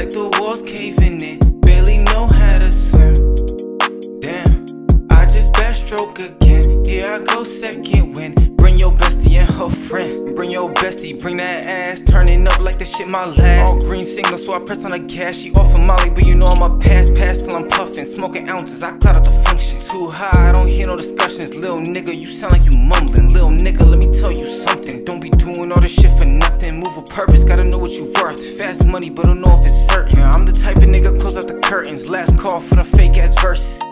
in your bitch, like the walls caving in. Barely know how to swim. Damn, I just backstroke again. Here I go second win. Bring your bestie and her friend. Bring your bestie, bring that ass. Turning up like the shit my last. All green signal, so I press on the gas. She off of Molly, but you know I'm a pass, pass till I'm puffing. Smoking ounces, I cloud out the function. Too high, I don't hear no discussions. Lil nigga, you sound like you mumbling. Lil nigga, let me tell you something. Don't be doing all this shit for. Move with purpose, gotta know what you worth. Fast money, but don't know if it's certain. I'm the type of nigga close out the curtains. Last call for the fake ass verses.